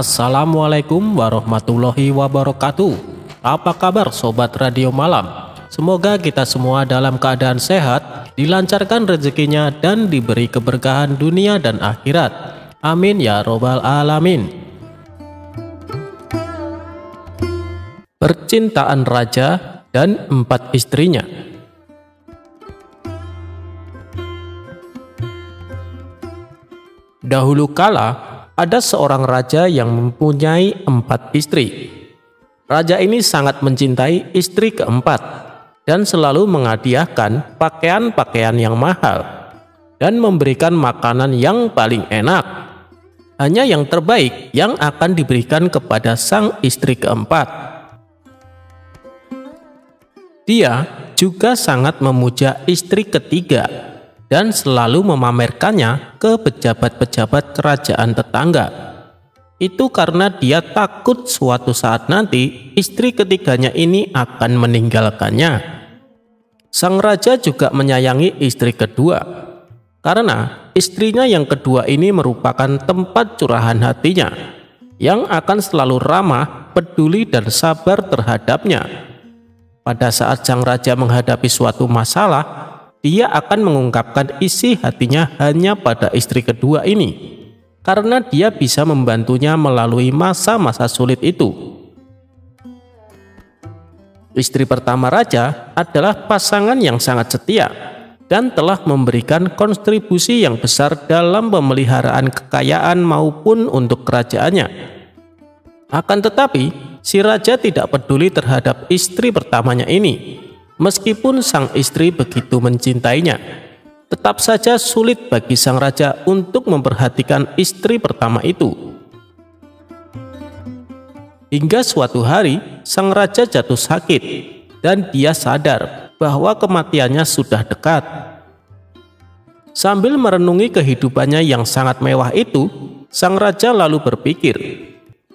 Assalamualaikum warahmatullahi wabarakatuh. Apa kabar sobat radio malam? Semoga kita semua dalam keadaan sehat, dilancarkan rezekinya dan diberi keberkahan dunia dan akhirat. Amin ya robbal alamin. Percintaan raja dan empat istrinya. Dahulu kala, ada seorang raja yang mempunyai empat istri. Raja ini sangat mencintai istri keempat dan selalu menghadiahkan pakaian-pakaian yang mahal dan memberikan makanan yang paling enak. Hanya yang terbaik yang akan diberikan kepada sang istri keempat. Dia juga sangat memuja istri ketiga dan selalu memamerkannya ke pejabat-pejabat kerajaan tetangga. Itu karena dia takut suatu saat nanti istri ketiganya ini akan meninggalkannya. Sang raja juga menyayangi istri kedua, karena istrinya yang kedua ini merupakan tempat curahan hatinya, yang akan selalu ramah, peduli, dan sabar terhadapnya. Pada saat sang raja menghadapi suatu masalah, dia akan mengungkapkan isi hatinya hanya pada istri kedua ini, karena dia bisa membantunya melalui masa-masa sulit itu. Istri pertama raja adalah pasangan yang sangat setia dan telah memberikan kontribusi yang besar dalam pemeliharaan kekayaan maupun untuk kerajaannya. Akan tetapi, si raja tidak peduli terhadap istri pertamanya ini Meskipun sang istri begitu mencintainya, tetap saja sulit bagi sang raja untuk memperhatikan istri pertama itu. Hingga suatu hari, sang raja jatuh sakit dan dia sadar bahwa kematiannya sudah dekat. Sambil merenungi kehidupannya yang sangat mewah itu, sang raja lalu berpikir,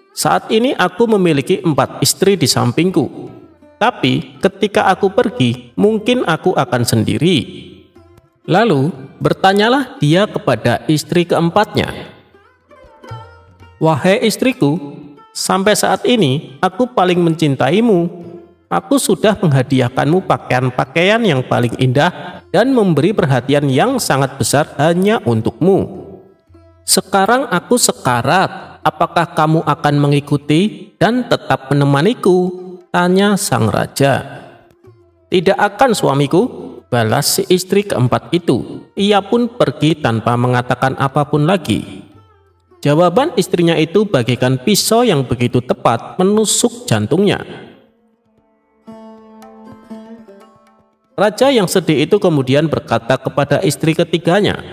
"Saat ini aku memiliki empat istri di sampingku, tapi ketika aku pergi, mungkin aku akan sendiri. Lalu bertanyalah dia kepada istri keempatnya. Wahai istriku, sampai saat ini aku paling mencintaimu. Aku sudah menghadiahkanmu pakaian-pakaian yang paling indah dan memberi perhatian yang sangat besar hanya untukmu. Sekarang aku sekarat, apakah kamu akan mengikuti dan tetap menemaniku Tanya sang raja. Tidak akan suamiku, balas si istri keempat itu. Ia pun pergi tanpa mengatakan apa pun lagi. Jawaban istrinya itu bagaikan pisau yang begitu tepat menusuk jantungnya. Raja yang sedih itu kemudian berkata kepada istri ketiganya,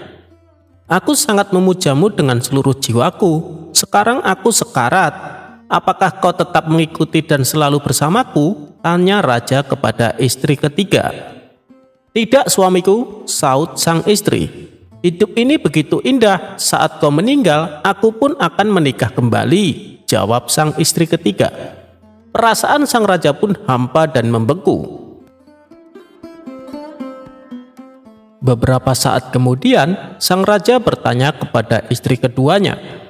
Aku sangat memujamu dengan seluruh jiwaku. Sekarang aku sekarat, apakah kau tetap mengikuti dan selalu bersamaku? Tanya raja kepada istri ketiga. Tidak suamiku, saut sang istri. Hidup ini begitu indah, saat kau meninggal, aku pun akan menikah kembali, jawab sang istri ketiga. Perasaan sang raja pun hampa dan membeku. Beberapa saat kemudian, sang raja bertanya kepada istri keduanya,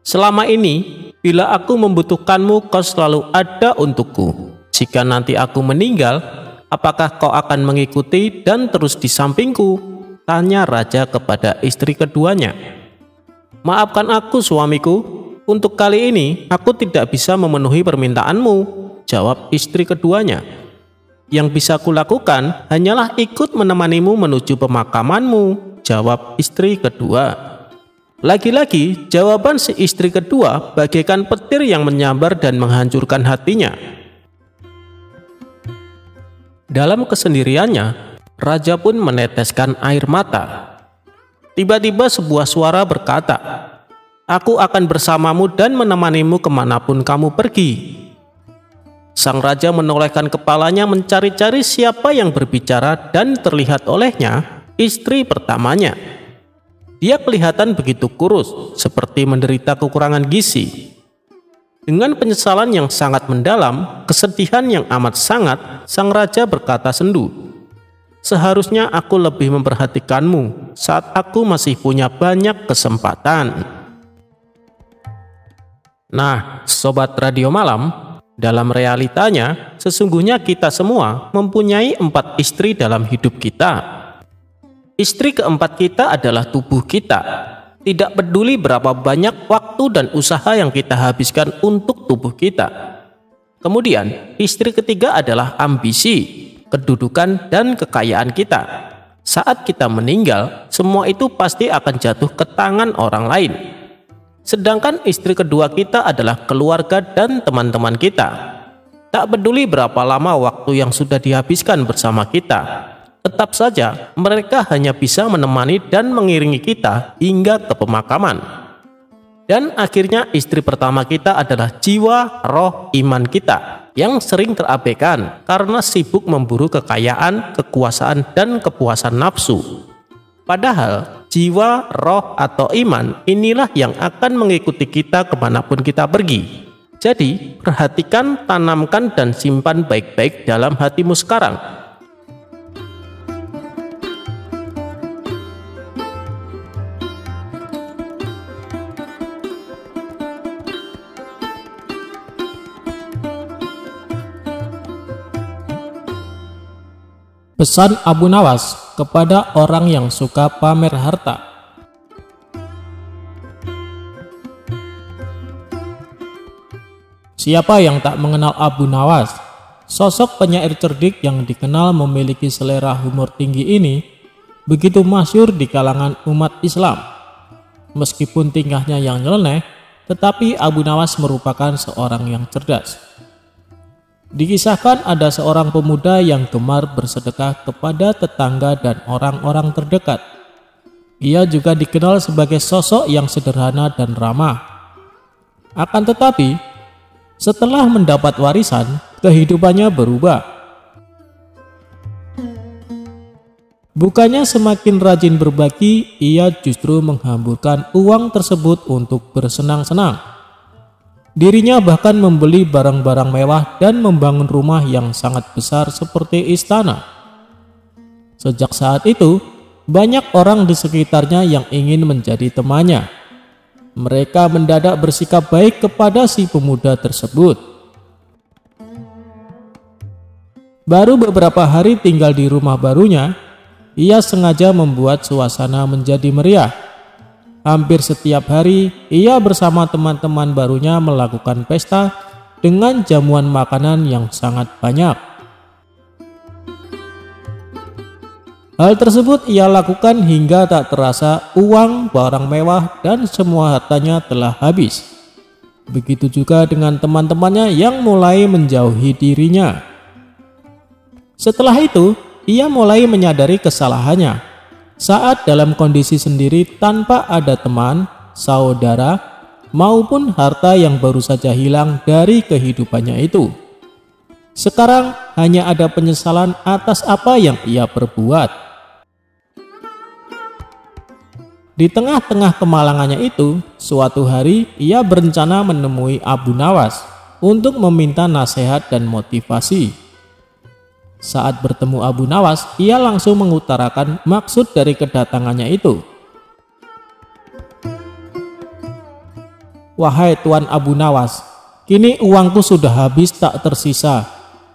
"Selama ini Bila aku membutuhkanmu, kau selalu ada untukku. Jika nanti aku meninggal, apakah kau akan mengikuti dan terus di sampingku? Tanya raja kepada istri keduanya. Maafkan aku suamiku, untuk kali ini aku tidak bisa memenuhi permintaanmu, jawab istri keduanya. Yang bisa kulakukan hanyalah ikut menemanimu menuju pemakamanmu, jawab istri kedua. Lagi-lagi, jawaban si istri kedua bagaikan petir yang menyambar dan menghancurkan hatinya. Dalam kesendiriannya, raja pun meneteskan air mata. Tiba-tiba sebuah suara berkata, Aku akan bersamamu dan menemanimu ke mana pun kamu pergi. Sang raja menolehkan kepalanya mencari-cari siapa yang berbicara dan terlihat olehnya istri pertamanya. Dia kelihatan begitu kurus, seperti menderita kekurangan gizi. Dengan penyesalan yang sangat mendalam, kesedihan yang amat sangat, sang raja berkata sendu, Seharusnya aku lebih memperhatikanmu saat aku masih punya banyak kesempatan. Nah, sobat radio malam, dalam realitanya sesungguhnya kita semua mempunyai empat istri dalam hidup kita. Istri keempat kita adalah tubuh kita. Tidak peduli berapa banyak waktu dan usaha yang kita habiskan untuk tubuh kita. Kemudian, istri ketiga adalah ambisi, kedudukan, dan kekayaan kita. Saat kita meninggal, semua itu pasti akan jatuh ke tangan orang lain. Sedangkan istri kedua kita adalah keluarga dan teman-teman kita. Tak peduli berapa lama waktu yang sudah dihabiskan bersama kita, tetap saja mereka hanya bisa menemani dan mengiringi kita hingga ke pemakaman. Dan akhirnya istri pertama kita adalah jiwa, roh, iman kita yang sering terabaikan karena sibuk memburu kekayaan, kekuasaan, dan kepuasan nafsu. Padahal jiwa, roh, atau iman inilah yang akan mengikuti kita ke mana pun kita pergi. Jadi, perhatikan, tanamkan, dan simpan baik-baik dalam hatimu sekarang Pesan Abu Nawas kepada orang yang suka pamer harta. Siapa yang tak mengenal Abu Nawas? Sosok penyair cerdik yang dikenal memiliki selera humor tinggi ini begitu masyur di kalangan umat Islam. Meskipun tingkahnya yang nyeleneh, tetapi Abu Nawas merupakan seorang yang cerdas. Dikisahkan ada seorang pemuda yang gemar bersedekah kepada tetangga dan orang-orang terdekat. Ia juga dikenal sebagai sosok yang sederhana dan ramah. Akan tetapi, setelah mendapat warisan, kehidupannya berubah. Bukannya semakin rajin berbagi, ia justru menghamburkan uang tersebut untuk bersenang-senang. Dirinya bahkan membeli barang-barang mewah dan membangun rumah yang sangat besar seperti istana. Sejak saat itu, banyak orang di sekitarnya yang ingin menjadi temannya. Mereka mendadak bersikap baik kepada si pemuda tersebut. Baru beberapa hari tinggal di rumah barunya, ia sengaja membuat suasana menjadi meriah Hampir setiap hari, ia bersama teman-teman barunya melakukan pesta dengan jamuan makanan yang sangat banyak. Hal tersebut ia lakukan hingga tak terasa uang, barang mewah, dan semua hartanya telah habis. Begitu juga dengan teman-temannya yang mulai menjauhi dirinya. Setelah itu, ia mulai menyadari kesalahannya saat dalam kondisi sendiri tanpa ada teman, saudara, maupun harta yang baru saja hilang dari kehidupannya itu. Sekarang hanya ada penyesalan atas apa yang ia perbuat. Di tengah-tengah kemalangannya itu, suatu hari ia berencana menemui Abu Nawas untuk meminta nasihat dan motivasi. Saat bertemu Abu Nawas, ia langsung mengutarakan maksud dari kedatangannya itu. Wahai Tuan Abu Nawas, kini uangku sudah habis tak tersisa,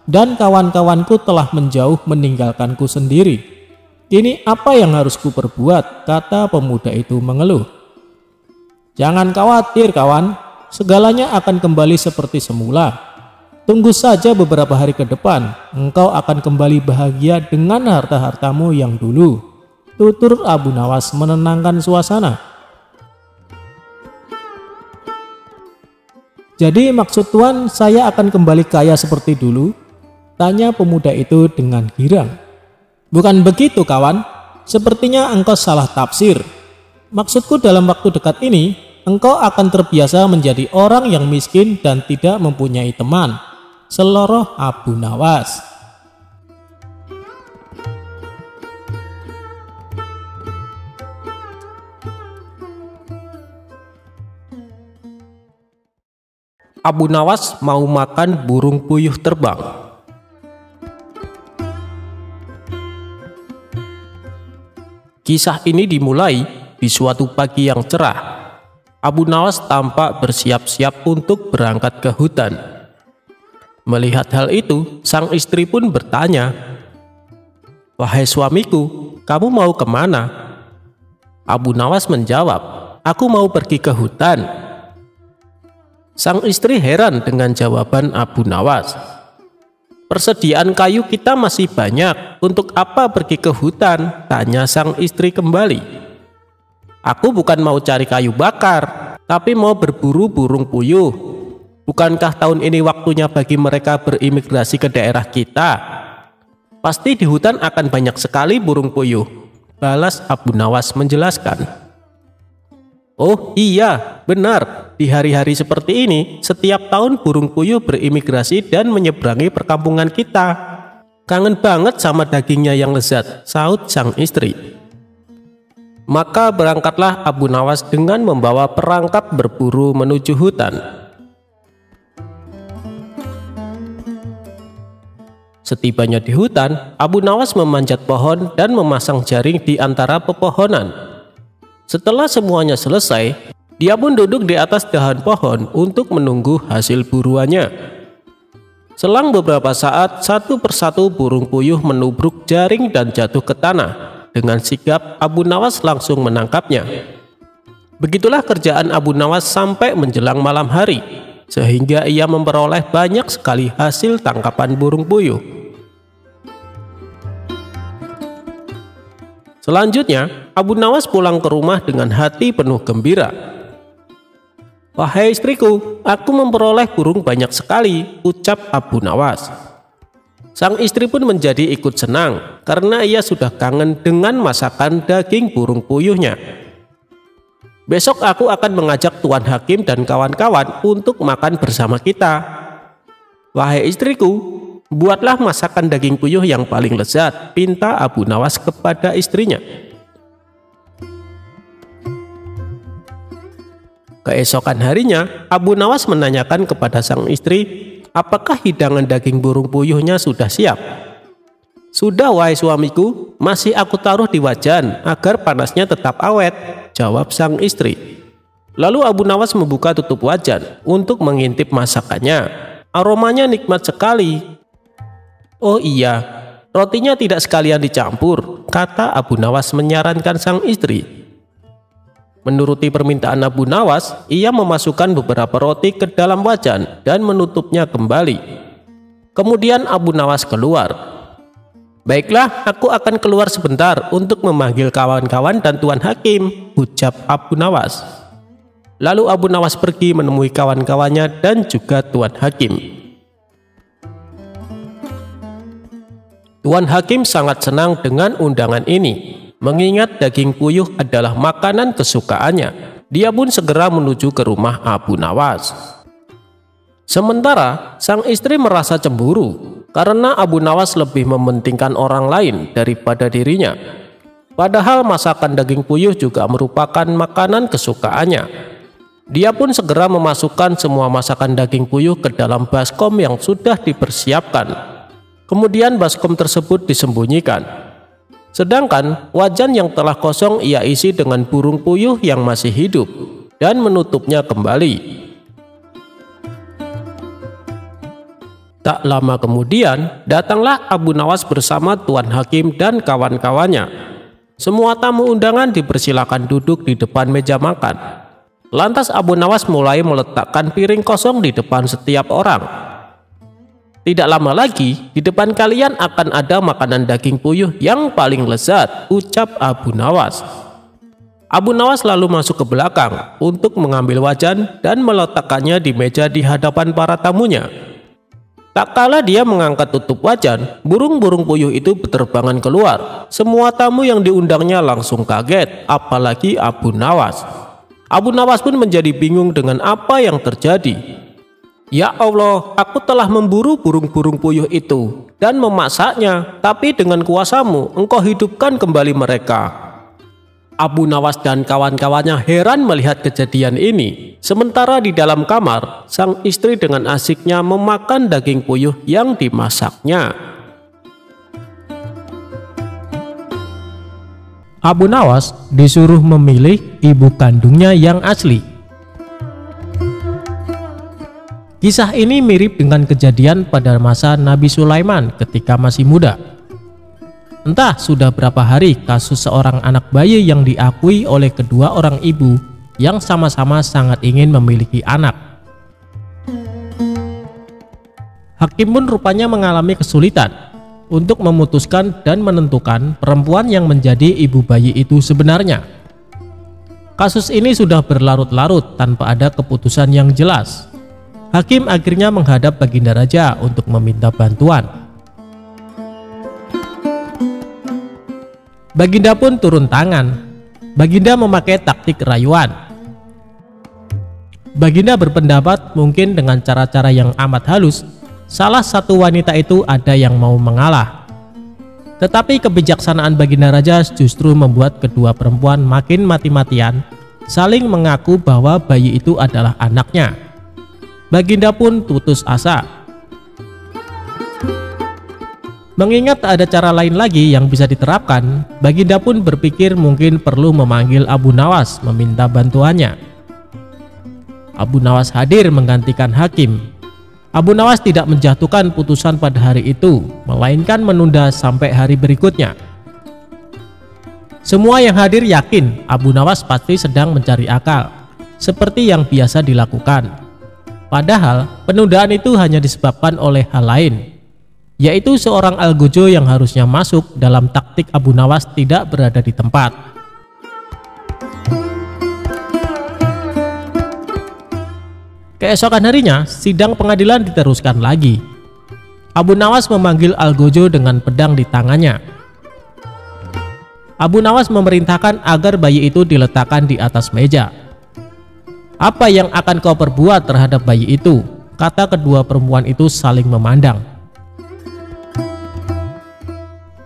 dan kawan-kawanku telah menjauh meninggalkanku sendiri. Kini apa yang harus ku perbuat? Kata pemuda itu mengeluh. Jangan khawatir kawan, segalanya akan kembali seperti semula. Tunggu saja beberapa hari ke depan, engkau akan kembali bahagia dengan harta-hartamu yang dulu. Tutur Abu Nawas menenangkan suasana. Jadi maksud Tuan saya akan kembali kaya seperti dulu? Tanya pemuda itu dengan girang. Bukan begitu kawan, sepertinya engkau salah tafsir. Maksudku dalam waktu dekat ini, engkau akan terbiasa menjadi orang yang miskin dan tidak mempunyai teman Seloroh Abu Nawas. Abu Nawas mau makan burung puyuh terbang. Kisah ini dimulai di suatu pagi yang cerah. Abu Nawas tampak bersiap-siap untuk berangkat ke hutan. Melihat hal itu, sang istri pun bertanya, Wahai suamiku, kamu mau ke mana? Abu Nawas menjawab, Aku mau pergi ke hutan. Sang istri heran dengan jawaban Abu Nawas. Persediaan kayu kita masih banyak, untuk apa pergi ke hutan? Tanya sang istri kembali. Aku bukan mau cari kayu bakar, tapi mau berburu burung puyuh. Bukankah tahun ini waktunya bagi mereka berimigrasi ke daerah kita? Pasti di hutan akan banyak sekali burung puyuh. Balas Abu Nawas menjelaskan. Oh iya, benar. Di hari-hari seperti ini, setiap tahun burung puyuh berimigrasi dan menyeberangi perkampungan kita. Kangen banget sama dagingnya yang lezat, saut sang istri. Maka berangkatlah Abu Nawas dengan membawa perangkap berburu menuju hutan. Setibanya di hutan, Abu Nawas memanjat pohon dan memasang jaring di antara pepohonan. Setelah semuanya selesai, dia pun duduk di atas dahan pohon untuk menunggu hasil buruannya. Selang beberapa saat, satu persatu burung puyuh menubruk jaring dan jatuh ke tanah. Dengan sigap, Abu Nawas langsung menangkapnya. Begitulah kerjaan Abu Nawas sampai menjelang malam hari, sehingga ia memperoleh banyak sekali hasil tangkapan burung puyuh. Selanjutnya, Abu Nawas pulang ke rumah dengan hati penuh gembira. Wahai istriku, aku memperoleh burung banyak sekali, ucap Abu Nawas. Sang istri pun menjadi ikut senang karena ia sudah kangen dengan masakan daging burung puyuhnya. Besok aku akan mengajak Tuan Hakim dan kawan-kawan untuk makan bersama kita. Wahai istriku, buatlah masakan daging puyuh yang paling lezat, pinta Abu Nawas kepada istrinya. Keesokan harinya, Abu Nawas menanyakan kepada sang istri apakah hidangan daging burung puyuhnya sudah siap? Sudah wahai suamiku, masih aku taruh di wajan agar panasnya tetap awet, jawab sang istri. Lalu Abu Nawas membuka tutup wajan untuk mengintip masakannya. Aromanya nikmat sekali. Oh iya, rotinya tidak sekalian dicampur, kata Abu Nawas menyarankan sang istri. Menuruti permintaan Abu Nawas, ia memasukkan beberapa roti ke dalam wajan dan menutupnya kembali. Kemudian Abu Nawas keluar. Baiklah, aku akan keluar sebentar untuk memanggil kawan-kawan dan Tuan Hakim, ucap Abu Nawas. Lalu Abu Nawas pergi menemui kawan-kawannya dan juga Tuan Hakim. Tuan Hakim sangat senang dengan undangan ini Mengingat daging puyuh adalah makanan kesukaannya, dia pun segera menuju ke rumah Abu Nawas. Sementara sang istri merasa cemburu karena Abu Nawas lebih mementingkan orang lain daripada dirinya. Padahal masakan daging puyuh juga merupakan makanan kesukaannya. Dia pun segera memasukkan semua masakan daging puyuh ke dalam baskom yang sudah dipersiapkan. Kemudian baskom tersebut disembunyikan Sedangkan wajan yang telah kosong ia isi dengan burung puyuh yang masih hidup dan menutupnya kembali. Tak lama kemudian, datanglah Abu Nawas bersama Tuan Hakim dan kawan-kawannya. Semua tamu undangan dipersilakan duduk di depan meja makan. Lantas Abu Nawas mulai meletakkan piring kosong di depan setiap orang tidak lama lagi, di depan kalian akan ada makanan daging puyuh yang paling lezat, ucap Abu Nawas. Abu Nawas lalu masuk ke belakang untuk mengambil wajan dan meletakkannya di meja di hadapan para tamunya. Tak kala dia mengangkat tutup wajan, burung-burung puyuh itu berterbangan keluar. Semua tamu yang diundangnya langsung kaget, apalagi Abu Nawas. Abu Nawas pun menjadi bingung dengan apa yang terjadi. Ya Allah, aku telah memburu burung-burung puyuh itu dan memasaknya, tapi dengan kuasamu engkau hidupkan kembali mereka. Abu Nawas dan kawan-kawannya heran melihat kejadian ini. Sementara di dalam kamar, sang istri dengan asiknya memakan daging puyuh yang dimasaknya. Abu Nawas disuruh memilih ibu kandungnya yang asli. Kisah ini mirip dengan kejadian pada masa Nabi Sulaiman ketika masih muda. Entah sudah berapa hari kasus seorang anak bayi yang diakui oleh kedua orang ibu yang sama-sama sangat ingin memiliki anak. Hakim pun rupanya mengalami kesulitan untuk memutuskan dan menentukan perempuan yang menjadi ibu bayi itu sebenarnya. Kasus ini sudah berlarut-larut tanpa ada keputusan yang jelas. Hakim akhirnya menghadap Baginda Raja untuk meminta bantuan. Baginda pun turun tangan. Baginda memakai taktik rayuan. Baginda berpendapat mungkin dengan cara-cara yang amat halus, salah satu wanita itu ada yang mau mengalah. Tetapi kebijaksanaan Baginda Raja justru membuat kedua perempuan makin mati-matian, saling mengaku bahwa bayi itu adalah anaknya. Baginda pun putus asa. Mengingat ada cara lain lagi yang bisa diterapkan, Baginda pun berpikir mungkin perlu memanggil Abu Nawas meminta bantuannya. Abu Nawas hadir menggantikan hakim. Abu Nawas tidak menjatuhkan putusan pada hari itu, melainkan menunda sampai hari berikutnya. Semua yang hadir yakin Abu Nawas pasti sedang mencari akal, seperti yang biasa dilakukan. Padahal penundaan itu hanya disebabkan oleh hal lain, yaitu seorang Algojo yang harusnya masuk dalam taktik Abu Nawas tidak berada di tempat. Keesokan harinya, sidang pengadilan diteruskan lagi. Abu Nawas memanggil Algojo dengan pedang di tangannya. Abu Nawas memerintahkan agar bayi itu diletakkan di atas meja. Apa yang akan kau perbuat terhadap bayi itu? Kata kedua perempuan itu saling memandang.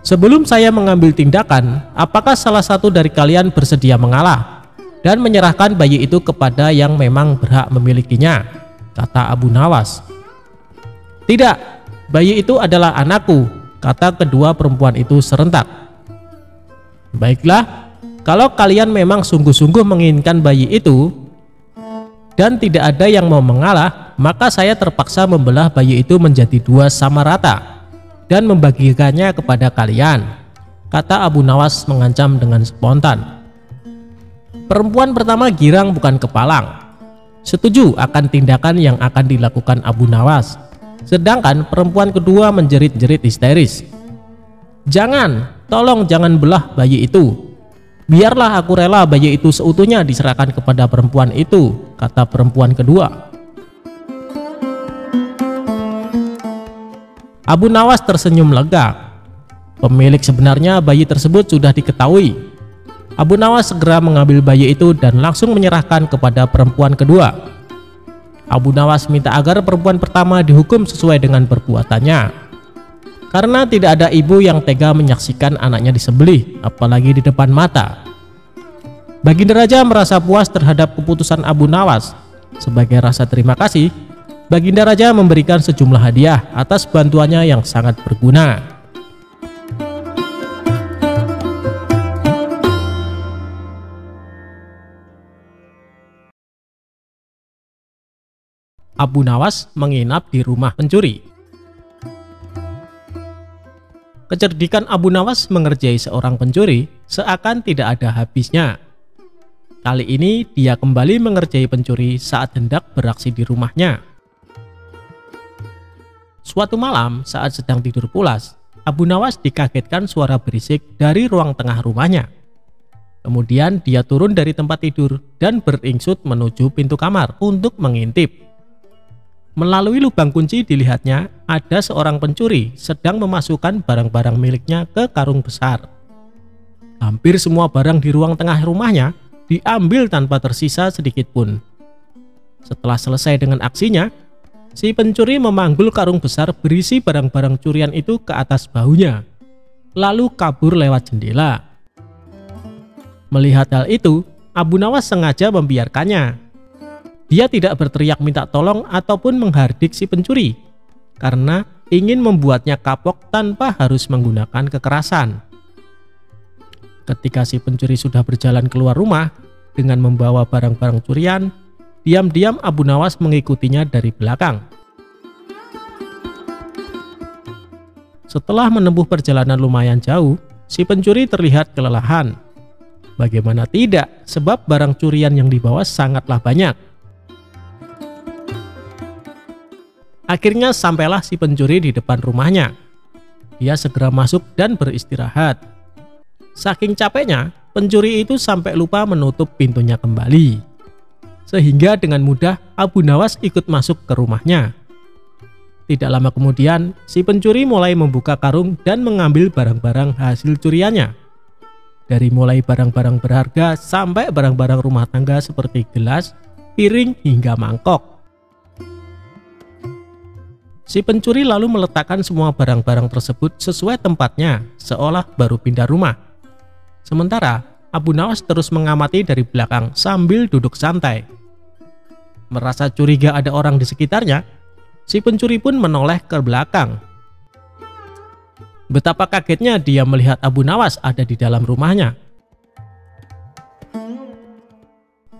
Sebelum saya mengambil tindakan, apakah salah satu dari kalian bersedia mengalah dan menyerahkan bayi itu kepada yang memang berhak memilikinya? Kata Abu Nawas. Tidak, bayi itu adalah anakku, kata kedua perempuan itu serentak. Baiklah, kalau kalian memang sungguh-sungguh menginginkan bayi itu, dan tidak ada yang mau mengalah, maka saya terpaksa membelah bayi itu menjadi dua sama rata dan membagikannya kepada kalian, kata Abu Nawas mengancam dengan spontan. Perempuan pertama girang bukan kepalang, setuju akan tindakan yang akan dilakukan Abu Nawas, sedangkan perempuan kedua menjerit-jerit histeris. Jangan, tolong jangan belah bayi itu, Biarlah aku rela bayi itu seutuhnya diserahkan kepada perempuan itu, kata perempuan kedua. Abu Nawas tersenyum lega. Pemilik sebenarnya bayi tersebut sudah diketahui. Abu Nawas segera mengambil bayi itu dan langsung menyerahkan kepada perempuan kedua. Abu Nawas minta agar perempuan pertama dihukum sesuai dengan perbuatannya karena tidak ada ibu yang tega menyaksikan anaknya disembelih, apalagi di depan mata. Baginda Raja merasa puas terhadap keputusan Abu Nawas. Sebagai rasa terima kasih, Baginda Raja memberikan sejumlah hadiah atas bantuannya yang sangat berguna. Abu Nawas menginap di rumah pencuri. Kecerdikan Abu Nawas mengerjai seorang pencuri seakan tidak ada habisnya. Kali ini dia kembali mengerjai pencuri saat hendak beraksi di rumahnya. Suatu malam saat sedang tidur pulas, Abu Nawas dikagetkan suara berisik dari ruang tengah rumahnya. Kemudian dia turun dari tempat tidur dan beringsut menuju pintu kamar untuk mengintip. Melalui lubang kunci dilihatnya ada seorang pencuri sedang memasukkan barang-barang miliknya ke karung besar. Hampir semua barang di ruang tengah rumahnya diambil tanpa tersisa sedikit pun. Setelah selesai dengan aksinya, si pencuri memanggul karung besar berisi barang-barang curian itu ke atas bahunya, lalu kabur lewat jendela. Melihat hal itu, Abu Nawas sengaja membiarkannya dia tidak berteriak minta tolong ataupun menghardik si pencuri karena ingin membuatnya kapok tanpa harus menggunakan kekerasan. Ketika si pencuri sudah berjalan keluar rumah dengan membawa barang-barang curian, diam-diam Abu Nawas mengikutinya dari belakang. Setelah menempuh perjalanan lumayan jauh, si pencuri terlihat kelelahan. Bagaimana tidak, sebab barang curian yang dibawa sangatlah banyak. Akhirnya sampailah si pencuri di depan rumahnya. Dia segera masuk dan beristirahat. Saking capeknya, pencuri itu sampai lupa menutup pintunya kembali. Sehingga dengan mudah Abu Nawas ikut masuk ke rumahnya. Tidak lama kemudian, si pencuri mulai membuka karung dan mengambil barang-barang hasil curiannya. Dari mulai barang-barang berharga sampai barang-barang rumah tangga seperti gelas, piring, hingga mangkok. Si pencuri lalu meletakkan semua barang-barang tersebut sesuai tempatnya, seolah baru pindah rumah. Sementara, Abu Nawas terus mengamati dari belakang sambil duduk santai. Merasa curiga ada orang di sekitarnya, si pencuri pun menoleh ke belakang. Betapa kagetnya dia melihat Abu Nawas ada di dalam rumahnya.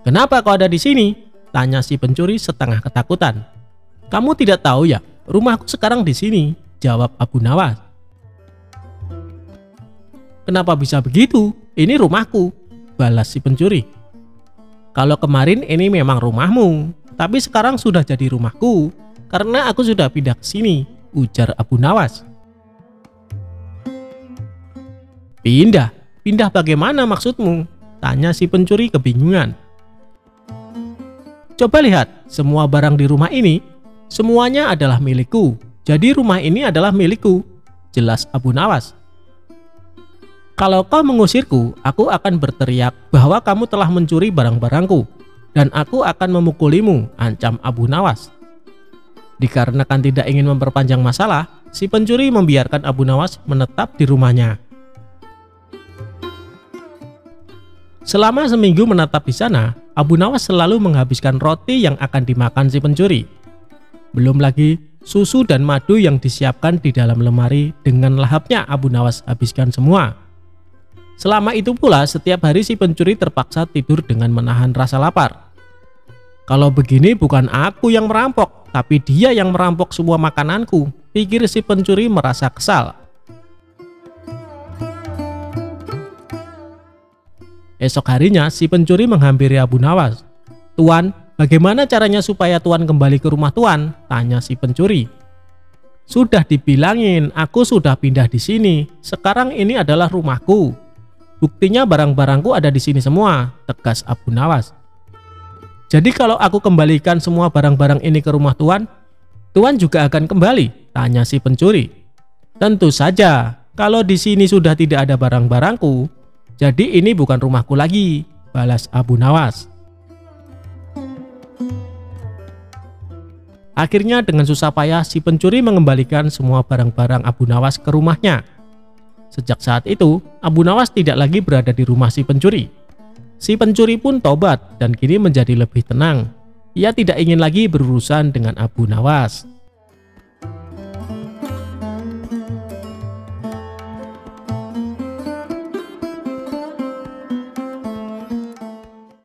Kenapa kau ada di sini? Tanya si pencuri setengah ketakutan. Kamu tidak tahu ya, Rumahku sekarang di sini, jawab Abu Nawas. Kenapa bisa begitu? Ini rumahku, balas si pencuri. Kalau kemarin ini memang rumahmu, tapi sekarang sudah jadi rumahku karena aku sudah pindah ke sini, ujar Abu Nawas. Pindah? Pindah bagaimana maksudmu? Tanya si pencuri kebingungan. Coba lihat, semua barang di rumah ini Semuanya adalah milikku, jadi rumah ini adalah milikku, jelas Abu Nawas. Kalau kau mengusirku, aku akan berteriak bahwa kamu telah mencuri barang-barangku, dan aku akan memukulimu, ancam Abu Nawas. Dikarenakan tidak ingin memperpanjang masalah, si pencuri membiarkan Abu Nawas menetap di rumahnya. Selama seminggu menetap di sana, Abu Nawas selalu menghabiskan roti yang akan dimakan si pencuri. Belum lagi susu dan madu yang disiapkan di dalam lemari dengan lahapnya Abu Nawas habiskan semua. Selama itu pula setiap hari si pencuri terpaksa tidur dengan menahan rasa lapar. Kalau begini bukan aku yang merampok, tapi dia yang merampok semua makananku, pikir si pencuri merasa kesal. Esok harinya si pencuri menghampiri Abu Nawas. Tuan, Bagaimana caranya supaya Tuan kembali ke rumah Tuan? Tanya si pencuri. Sudah dibilangin, aku sudah pindah di sini. Sekarang ini adalah rumahku. Buktinya barang-barangku ada di sini semua, tegas Abu Nawas. Jadi kalau aku kembalikan semua barang-barang ini ke rumah Tuan, Tuan juga akan kembali? Tanya si pencuri. Tentu saja, kalau di sini sudah tidak ada barang-barangku, jadi ini bukan rumahku lagi, balas Abu Nawas. Akhirnya dengan susah payah si pencuri mengembalikan semua barang-barang Abu Nawas ke rumahnya. Sejak saat itu, Abu Nawas tidak lagi berada di rumah si pencuri. Si pencuri pun tobat dan kini menjadi lebih tenang. Ia tidak ingin lagi berurusan dengan Abu Nawas.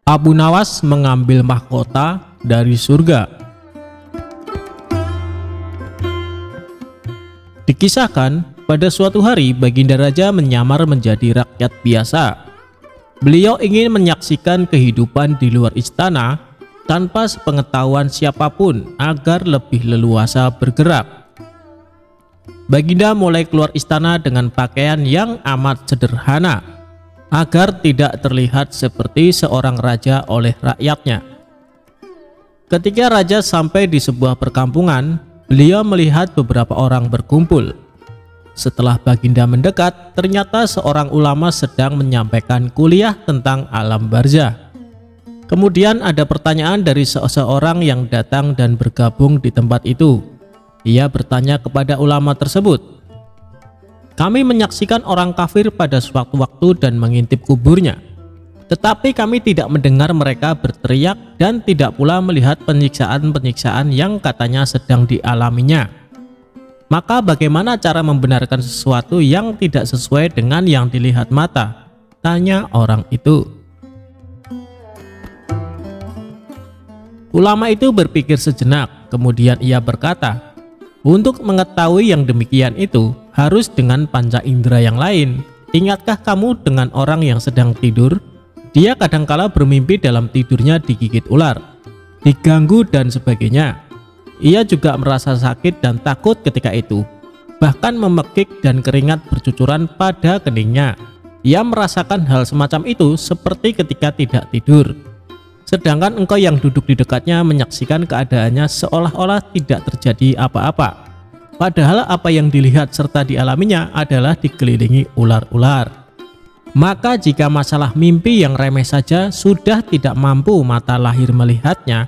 Abu Nawas mengambil mahkota dari surga Dikisahkan, pada suatu hari Baginda Raja menyamar menjadi rakyat biasa. Beliau ingin menyaksikan kehidupan di luar istana tanpa sepengetahuan siapa pun agar lebih leluasa bergerak. Baginda mulai keluar istana dengan pakaian yang amat sederhana agar tidak terlihat seperti seorang raja oleh rakyatnya. Ketika raja sampai di sebuah perkampungan, Beliau melihat beberapa orang berkumpul. Setelah Baginda mendekat, ternyata seorang ulama sedang menyampaikan kuliah tentang alam barzah. Kemudian ada pertanyaan dari seseorang yang datang dan bergabung di tempat itu. Ia bertanya kepada ulama tersebut, "Kami menyaksikan orang kafir pada suatu waktu dan mengintip kuburnya. Tetapi kami tidak mendengar mereka berteriak dan tidak pula melihat penyiksaan-penyiksaan yang katanya sedang dialaminya. Maka bagaimana cara membenarkan sesuatu yang tidak sesuai dengan yang dilihat mata? Tanya orang itu. Ulama itu berpikir sejenak, kemudian ia berkata, "Untuk mengetahui yang demikian itu harus dengan panca indera yang lain. Ingatkah kamu dengan orang yang sedang tidur? Dia kadangkala bermimpi dalam tidurnya digigit ular, diganggu dan sebagainya. Ia juga merasa sakit dan takut ketika itu, bahkan memekik dan keringat bercucuran pada keningnya. Ia merasakan hal semacam itu seperti ketika tidak tidur. Sedangkan engkau yang duduk di dekatnya menyaksikan keadaannya seolah-olah tidak terjadi apa-apa. Padahal apa yang dilihat serta dialaminya adalah dikelilingi ular-ular. Maka jika masalah mimpi yang remeh saja sudah tidak mampu mata lahir melihatnya,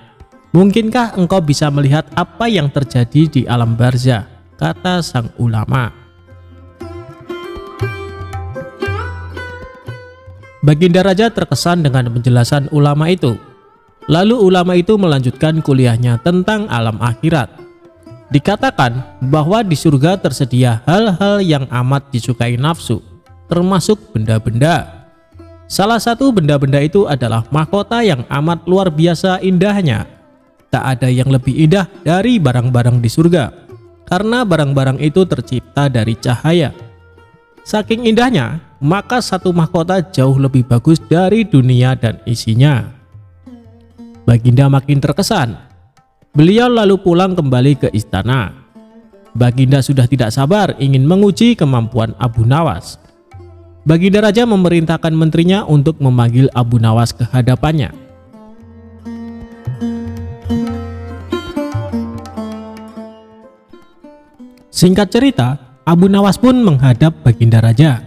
mungkinkah engkau bisa melihat apa yang terjadi di alam barzah? Kata sang ulama. Baginda Raja terkesan dengan penjelasan ulama itu. Lalu ulama itu melanjutkan kuliahnya tentang alam akhirat. Dikatakan bahwa di surga tersedia hal-hal yang amat disukai nafsu, termasuk benda-benda. Salah satu benda-benda itu adalah mahkota yang amat luar biasa indahnya. Tak ada yang lebih indah dari barang-barang di surga, karena barang-barang itu tercipta dari cahaya. Saking indahnya, maka satu mahkota jauh lebih bagus dari dunia dan isinya. Baginda makin terkesan. Beliau lalu pulang kembali ke istana. Baginda sudah tidak sabar ingin menguji kemampuan Abu Nawas. Baginda Raja memerintahkan menterinya untuk memanggil Abu Nawas ke hadapannya. Singkat cerita, Abu Nawas pun menghadap Baginda Raja.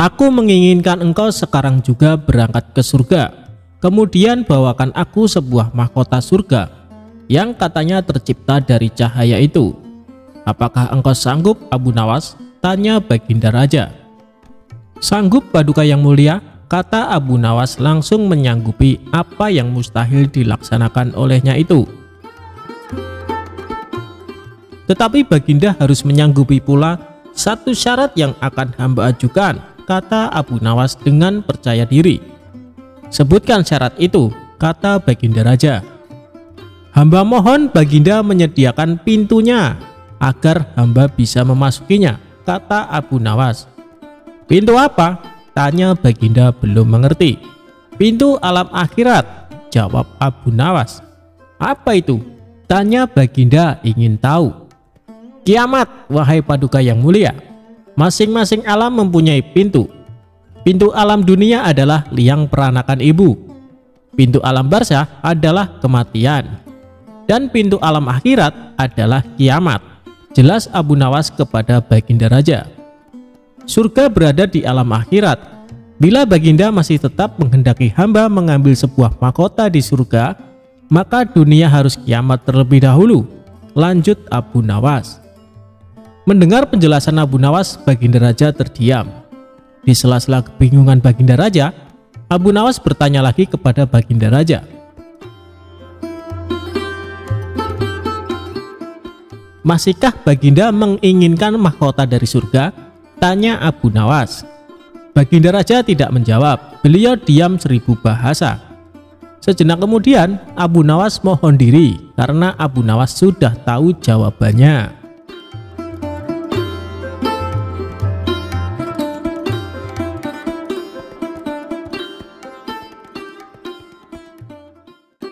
Aku menginginkan engkau sekarang juga berangkat ke surga. Kemudian bawakan aku sebuah mahkota surga yang katanya tercipta dari cahaya itu. Apakah engkau sanggup Abu Nawas? Tanya Baginda Raja. Sanggup Paduka yang mulia? Kata Abu Nawas langsung menyanggupi apa yang mustahil dilaksanakan olehnya itu. Tetapi Baginda harus menyanggupi pula satu syarat yang akan hamba ajukan kata Abu Nawas dengan percaya diri. Sebutkan syarat itu, kata Baginda Raja. Hamba mohon Baginda menyediakan pintunya agar hamba bisa memasukinya, kata Abu Nawas. Pintu apa? Tanya Baginda belum mengerti. Pintu alam akhirat, jawab Abu Nawas. Apa itu? Tanya Baginda ingin tahu. Kiamat, wahai paduka yang mulia. Masing-masing alam mempunyai pintu. Pintu alam dunia adalah liang peranakan ibu. Pintu alam barzah adalah kematian. Dan pintu alam akhirat adalah kiamat. Jelas Abu Nawas kepada Baginda Raja. Surga berada di alam akhirat. Bila Baginda masih tetap menghendaki hamba mengambil sebuah mahkota di surga, maka dunia harus kiamat terlebih dahulu. Lanjut Abu Nawas. Mendengar penjelasan Abu Nawas, Baginda Raja terdiam. Di sela-sela kebingungan Baginda Raja, Abu Nawas bertanya lagi kepada Baginda Raja. Masihkah Baginda menginginkan mahkota dari surga? Tanya Abu Nawas. Baginda Raja tidak menjawab, beliau diam seribu bahasa. Sejenak kemudian, Abu Nawas mohon diri karena Abu Nawas sudah tahu jawabannya.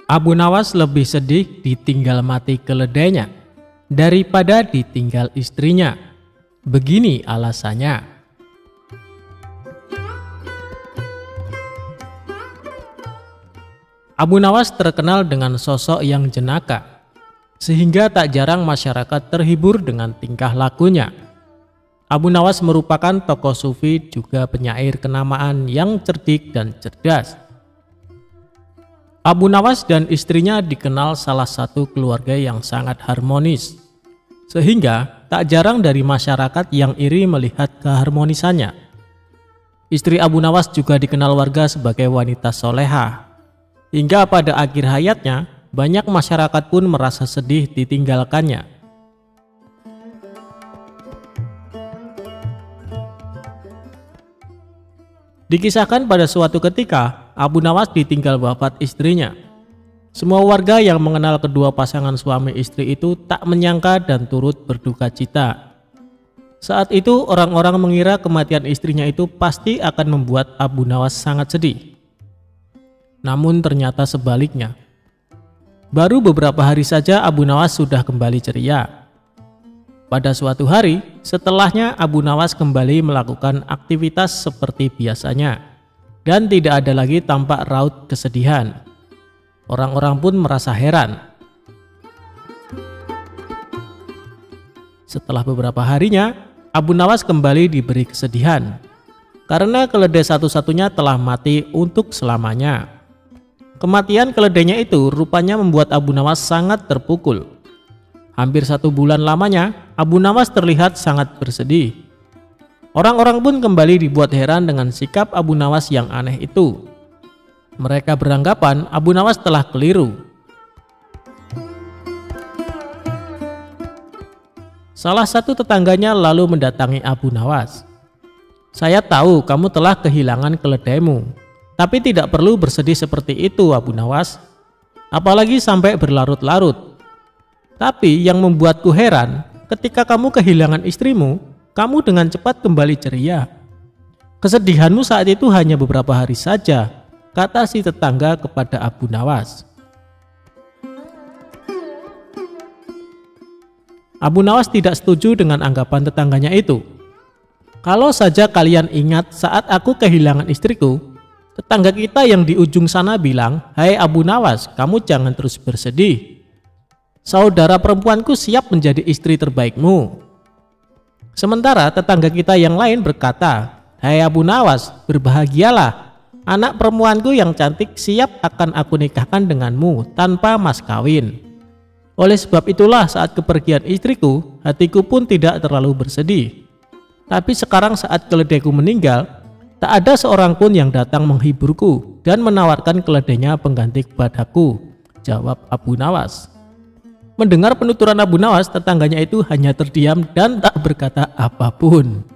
Abu Nawas lebih sedih ditinggal mati keledainya daripada ditinggal istrinya. Begini alasannya. Abu Nawas terkenal dengan sosok yang jenaka, sehingga tak jarang masyarakat terhibur dengan tingkah lakunya. Abu Nawas merupakan tokoh sufi juga penyair kenamaan yang cerdik dan cerdas. Abu Nawas dan istrinya dikenal salah satu keluarga yang sangat harmonis, sehingga tak jarang dari masyarakat yang iri melihat keharmonisannya. Istri Abu Nawas juga dikenal warga sebagai wanita soleha, hingga pada akhir hayatnya banyak masyarakat pun merasa sedih ditinggalkannya. Dikisahkan pada suatu ketika Abu Nawas ditinggal wafat istrinya. Semua warga yang mengenal kedua pasangan suami istri itu tak menyangka dan turut berduka cita. Saat itu orang-orang mengira kematian istrinya itu pasti akan membuat Abu Nawas sangat sedih. Namun ternyata sebaliknya. Baru beberapa hari saja Abu Nawas sudah kembali ceria. Pada suatu hari, setelahnya Abu Nawas kembali melakukan aktivitas seperti biasanya dan tidak ada lagi tampak raut kesedihan. Orang-orang pun merasa heran. Setelah beberapa harinya, Abu Nawas kembali diberi kesedihan karena keledai satu-satunya telah mati untuk selamanya. Kematian keledainya itu rupanya membuat Abu Nawas sangat terpukul. Hampir satu bulan lamanya, Abu Nawas terlihat sangat bersedih. Orang-orang pun kembali dibuat heran dengan sikap Abu Nawas yang aneh itu. Mereka beranggapan Abu Nawas telah keliru. Salah satu tetangganya lalu mendatangi Abu Nawas. Saya tahu kamu telah kehilangan keledaimu, tapi tidak perlu bersedih seperti itu Abu Nawas, apalagi sampai berlarut-larut. Tapi yang membuatku heran, ketika kamu kehilangan istrimu, kamu dengan cepat kembali ceria. Kesedihanmu saat itu hanya beberapa hari saja, kata si tetangga kepada Abu Nawas. Abu Nawas tidak setuju dengan anggapan tetangganya itu. Kalau saja kalian ingat saat aku kehilangan istriku, Tetangga kita yang di ujung sana bilang, Hai Abu Nawas, kamu jangan terus bersedih. Saudara perempuanku siap menjadi istri terbaikmu. Sementara tetangga kita yang lain berkata, Hai Abu Nawas, berbahagialah. Anak perempuanku yang cantik siap akan aku nikahkan denganmu tanpa mas kawin. Oleh sebab itulah saat kepergian istriku, hatiku pun tidak terlalu bersedih. Tapi sekarang saat keledaiku meninggal, Tak ada seorang pun yang datang menghiburku dan menawarkan keledainya pengganti kepadaku, jawab Abu Nawas. Mendengar penuturan Abu Nawas, tetangganya itu hanya terdiam dan tak berkata apa pun.